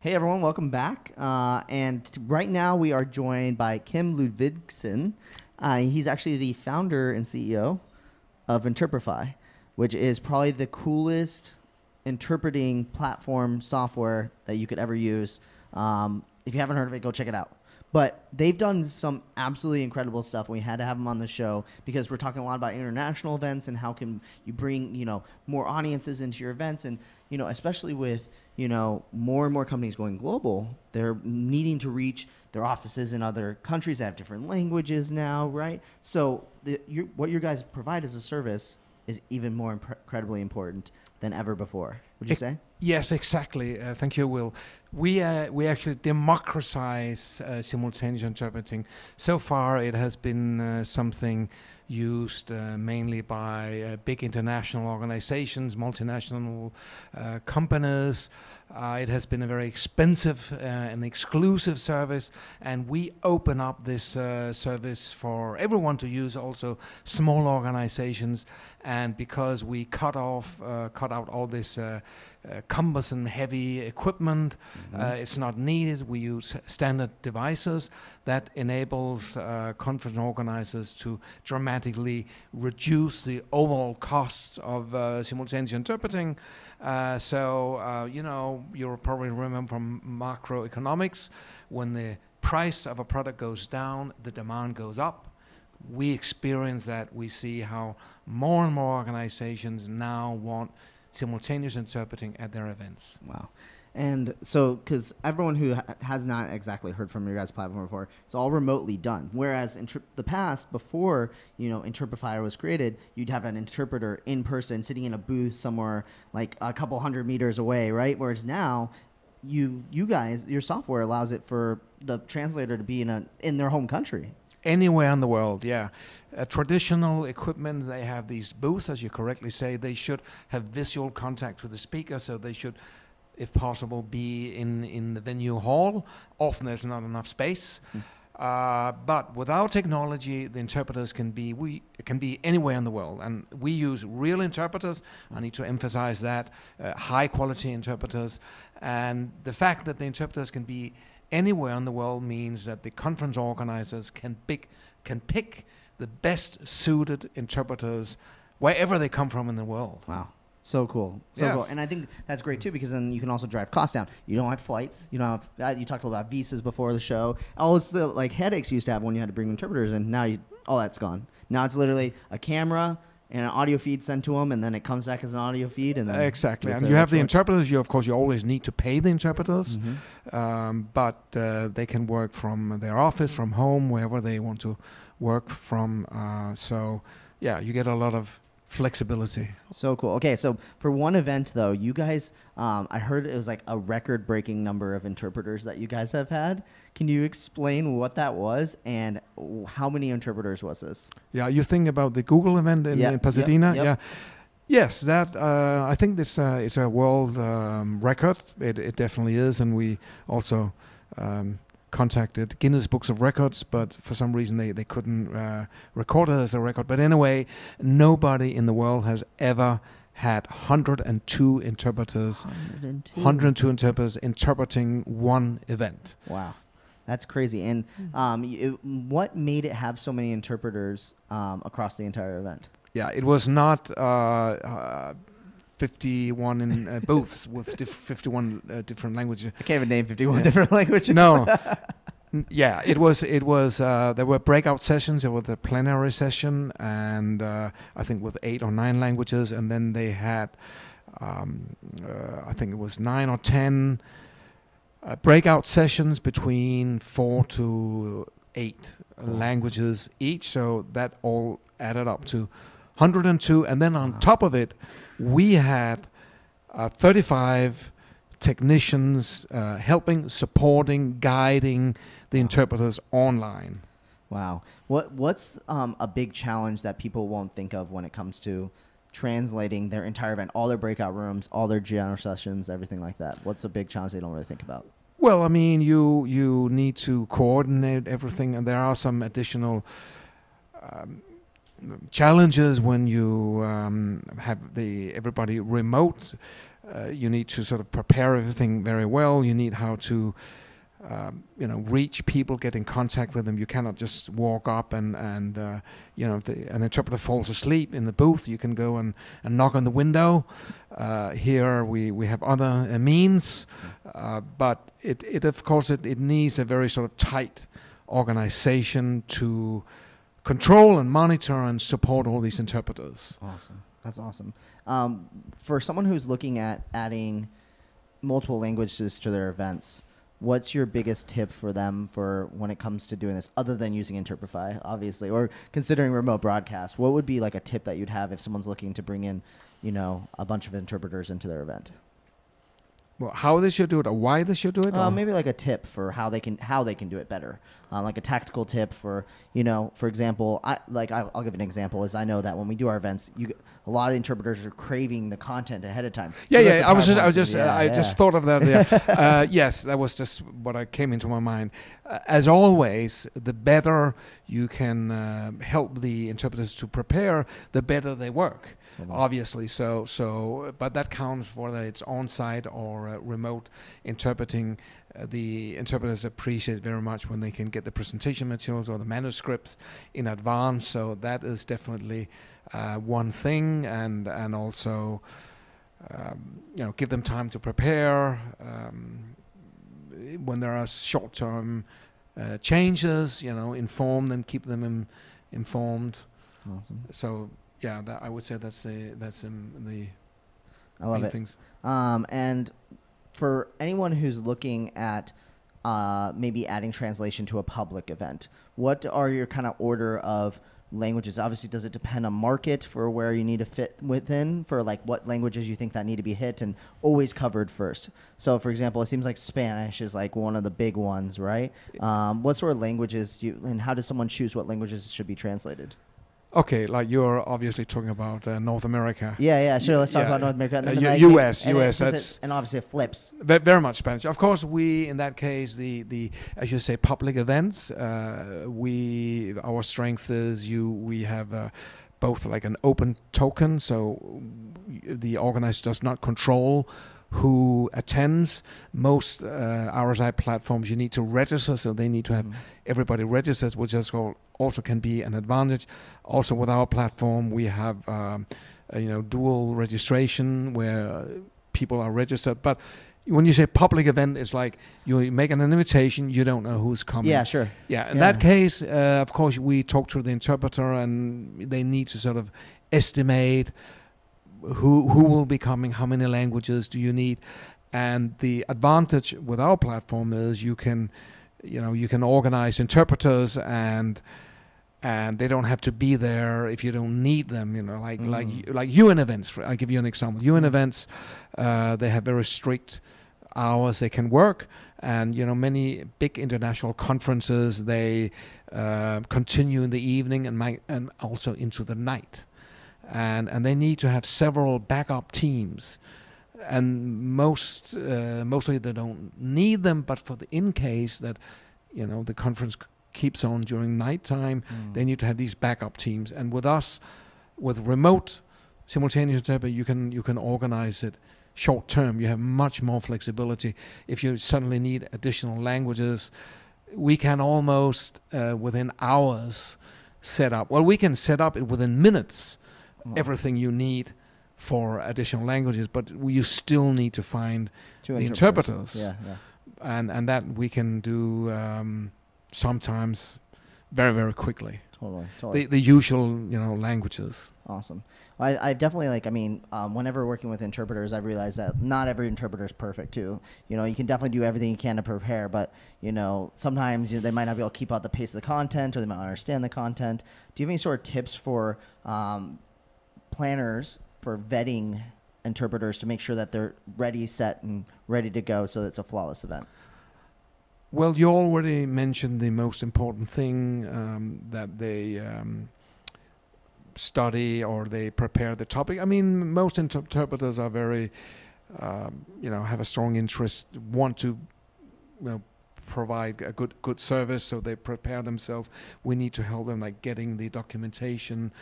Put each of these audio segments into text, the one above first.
Hey everyone, welcome back. Uh, and right now we are joined by Kim Ludvigsen. Uh, he's actually the founder and CEO of Interprefy, which is probably the coolest interpreting platform software that you could ever use. Um, if you haven't heard of it, go check it out. But they've done some absolutely incredible stuff. We had to have them on the show because we're talking a lot about international events and how can you bring you know more audiences into your events, and you know especially with you know more and more companies going global, they're needing to reach their offices in other countries that have different languages now, right? So the, you, what you guys provide as a service is even more impre- incredibly important than ever before. Would you Ex- say? Yes, exactly. Uh, thank you, Will. We uh, we actually democratize uh, simultaneous interpreting. So far, it has been uh, something used uh, mainly by uh, big international organizations, multinational uh, companies. Uh, it has been a very expensive uh, and exclusive service, and we open up this uh, service for everyone to use, also small organizations. And because we cut off, uh, cut out all this uh, uh, cumbersome, heavy equipment, uh, it's not needed. We use standard devices that enables uh, conference organizers to dramatically reduce the overall costs of uh, simultaneous interpreting. Uh, so, uh, you know, you'll probably remember from macroeconomics when the price of a product goes down, the demand goes up. We experience that. We see how more and more organizations now want simultaneous interpreting at their events. Wow. And so, because everyone who ha- has not exactly heard from your guys' platform before, it's all remotely done. Whereas in tr- the past, before you know Interprefy was created, you'd have an interpreter in person, sitting in a booth somewhere like a couple hundred meters away, right? Whereas now, you you guys, your software allows it for the translator to be in a in their home country. Anywhere in the world, yeah. Uh, traditional equipment, they have these booths, as you correctly say. They should have visual contact with the speaker, so they should, if possible, be in, in the venue hall. Often there's not enough space. Uh, but with our technology, the interpreters can be we can be anywhere in the world, and we use real interpreters. I need to emphasize that uh, high quality interpreters, and the fact that the interpreters can be anywhere in the world means that the conference organizers can pick can pick the best suited interpreters wherever they come from in the world. Wow. So cool. So Yes. cool. And I think that's great too because then you can also drive costs down. You don't have flights. You don't have, uh, you talked about visas before the show. All this the like headaches you used to have when you had to bring interpreters and now you, all that's gone. Now it's literally a camera and an audio feed sent to them and then it comes back as an audio feed and then Exactly, and you have the interpreters. You of course you always need to pay the interpreters, Mhm. um, but uh, they can work from their office, from home, wherever they want to work from. Uh, so, yeah, you get a lot of flexibility. So cool. Okay, so for one event though, you guys, um, I heard it was like a record-breaking number of interpreters that you guys have had. Can you explain what that was and how many interpreters was this? Yeah, you think about the Google event in, Yep, in yep, Pasadena. yep. Yeah. Yes, that uh, I think this uh, is a world um, record. It, it definitely is, and we also um, contacted Guinness Books of Records, but for some reason they they couldn't uh, record it as a record. But anyway, nobody in the world has ever had 102 interpreters, 102. 102 interpreters interpreting one event. Wow, that's crazy. And um, it, what made it have so many interpreters um, across the entire event? Yeah, it was not uh, uh, 51 in uh, booths with diff- 51 uh, different languages. I can't even name 51 Yeah. different languages. No. Yeah, it was. It was. Uh, there were breakout sessions. There was a plenary session, and uh, I think with eight or nine languages, and then they had, um, uh, I think it was nine or ten uh, breakout sessions between four to eight languages each. So that all added up to 102, and then on Wow. top of it, we had uh, 35 technicians uh, helping, supporting, guiding the interpreters online. Wow. What What's um, a big challenge that people won't think of when it comes to translating their entire event, all their breakout rooms, all their general sessions, everything like that? What's a big challenge they don't really think about? Well, I mean, you you need to coordinate everything, and there are some additional um, challenges when you um, have the everybody remote. uh, you need to sort of prepare everything very well. You need how to um, you know, reach people, get in contact with them. You cannot just walk up and and uh, you know, if the, an interpreter falls asleep in the booth, you can go and, and knock on the window. Uh, here we, we have other uh, means, uh, but it, it of course it, it needs a very sort of tight organization to control and monitor and support all these interpreters. Awesome. That's awesome. Um, for someone who's looking at adding multiple languages to their events, what's your biggest tip for them for when it comes to doing this other than using interprefy obviously or considering remote broadcast what would be like a tip that you'd have if someone's looking to bring in you know a bunch of interpreters into their event well, how they should do it, or why they should do it? Uh, maybe like a tip for how they can how they can do it better, uh, like a tactical tip for you know, for example, I like I'll, I'll, give an example. Is I know that when we do our events, you a lot of the interpreters are craving the content ahead of time. Yeah, yeah. I was just I was just yeah, uh, I yeah. just thought of that. Yeah. Uh, yes, that was just what I came into my mind. Uh, as always, the better you can uh, help the interpreters to prepare, the better they work obviously. So, so, but that counts whether it's on-site or uh, remote interpreting. Uh, the interpreters appreciate very much when they can get the presentation materials or the manuscripts in advance. So that is definitely uh, one thing, and and also, um, you know, give them time to prepare. Um, when there are short-term uh, changes, you know, inform them, keep them in, informed. Awesome. So yeah, that, I would say that's a, that's in the I love it. Things. Um, and for anyone who's looking at uh, maybe adding translation to a public event, what are your kind of order of languages? Obviously, does it depend on market for where you need to fit within for like what languages you think that need to be hit and always covered first? So, for example, it seems like Spanish is like one of the big ones, right? Um, what sort of languages do you, and how does someone choose what languages should be translated? Okay, like you're obviously talking about uh, North America. Yeah, yeah, sure. Let's talk yeah. about North America. And uh, U- US, and US. That's it, and obviously it flips. Very much Spanish. Of course, we in that case the the as you say public events. Uh, we our strength is you. We have. Uh, both like an open token, so the organizer does not control who attends. Most uh, RSI platforms you need to register, so they need to have mm. everybody registered, which is called also can be an advantage. Also, with our platform, we have um, uh, you know dual registration where people are registered, but when you say public event, it's like you make an invitation, you don't know who's coming. Yeah, sure. Yeah, in yeah. that case, uh, of course, we talk to the interpreter, and they need to sort of estimate who who will be coming, how many languages do you need, and the advantage with our platform is you can, you know, you can organize interpreters and and they don't have to be there if you don't need them. You know, like mm. like like UN events. For, I'll give you an example. UN mm. events, uh, they have very strict hours they can work, and you know many big international conferences they uh, continue in the evening and might, and also into the night, and and they need to have several backup teams. And most, uh, mostly they don't need them, but for the in case that, you know, the conference keeps on during nighttime, mm. they need to have these backup teams. And with us, with remote simultaneous interpret, you can you can organize it short term. You have much more flexibility. If you suddenly need additional languages, we can almost uh, within hours set up. Well, we can set up it within minutes. Everything you need for additional languages, but you still need to find the interpreters. Yeah, yeah. And and that we can do. Um, sometimes very very quickly. Totally, totally. The, the usual you know languages. Awesome. I, I definitely like. I mean, um, whenever working with interpreters, I've realized that not every interpreter is perfect too. You know, you can definitely do everything you can to prepare, but you know, sometimes you know, they might not be able to keep out the pace of the content, or they might not understand the content. Do you have any sort of tips for um, planners for vetting interpreters to make sure that they're ready, set, and ready to go, so that it's a flawless event? Well, you already mentioned the most important thing um, that they um, study or they prepare the topic. I mean, most interpreters are very, um, you know, have a strong interest, want to, you know, provide a good good service, so they prepare themselves. We need to help them, like getting the documentation.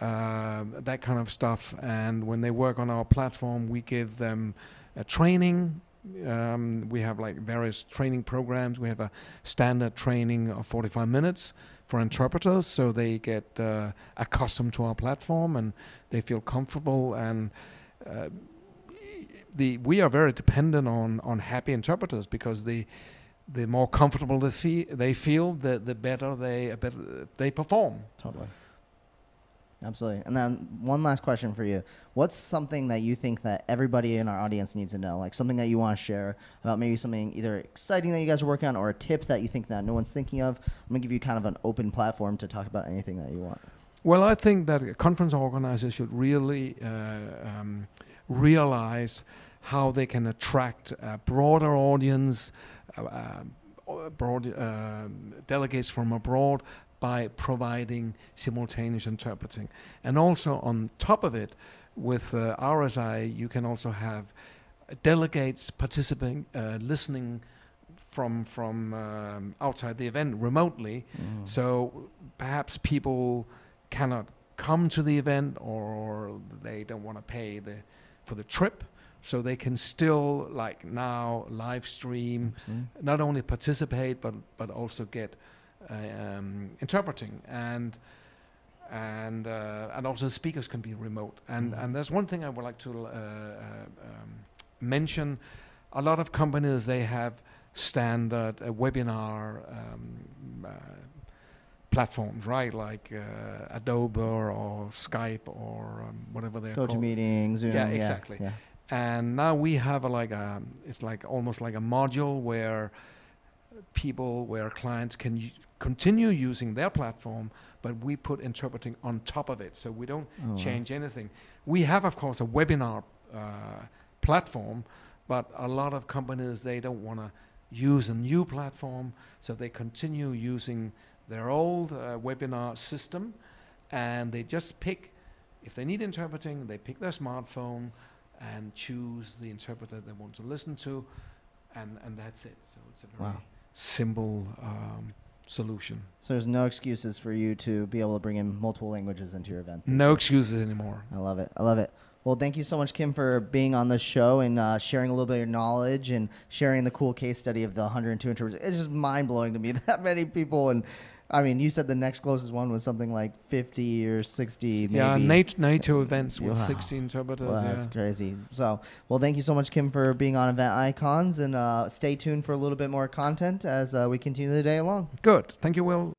uh, that kind of stuff. And when they work on our platform, we give them a training. Um, we have like various training programs. We have a standard training of 45 minutes for interpreters, so they get uh, accustomed to our platform and they feel comfortable. And uh, the we are very dependent on on happy interpreters because the the more comfortable they feel, they feel the the better they better they perform. Totally. Absolutely. And then one last question for you. What's something that you think that everybody in our audience needs to know? Like something that you want to share about maybe something either exciting that you guys are working on or a tip that you think that no one's thinking of? I'm going to give you kind of an open platform to talk about anything that you want. Well, I think that conference organizers should really uh, um, realize how they can attract a broader audience, uh, uh, broad uh, delegates from abroad by providing simultaneous interpreting. And also on top of it, with uh, RSI, you can also have delegates participating, uh, listening from from um, outside the event remotely. Mm. So perhaps people cannot come to the event or they don't want to pay the for the trip so they can still like now live stream Absolutely. not only participate but but also get um, interpreting and and uh, and also speakers can be remote and Mhm. and there's one thing I would like to uh, uh, um, mention a lot of companies they have standard uh, webinar um, uh, platforms right like uh, Adobe or Skype or um, whatever they're Go to called meeting, Zoom. Yeah, exactly. Yeah. and now we have a, like a it's like almost like a module where people where clients can continue using their platform but we put interpreting on top of it so we don't Oh, wow. change anything we have of course a webinar uh, platform but a lot of companies they don't want to use a new platform so they continue using their old uh, webinar system and they just pick if they need interpreting they pick their smartphone and choose the interpreter they want to listen to, and, and that's it. So it's a very Wow. simple um, solution. So there's no excuses for you to be able to bring in multiple languages into your event. No excuses anymore. I love it. I love it. Well, thank you so much, Kim, for being on the show and uh, sharing a little bit of your knowledge and sharing the cool case study of the 102 interpreters. It's just mind blowing to me that many people. And I mean, you said the next closest one was something like 50 or 60, maybe. Yeah, NATO, NATO events with Wow. 60 interpreters. Well, that's yeah. crazy. So, well, thank you so much, Kim, for being on Event Icons, and uh, stay tuned for a little bit more content as uh, we continue the day along. Good. Thank you, Will.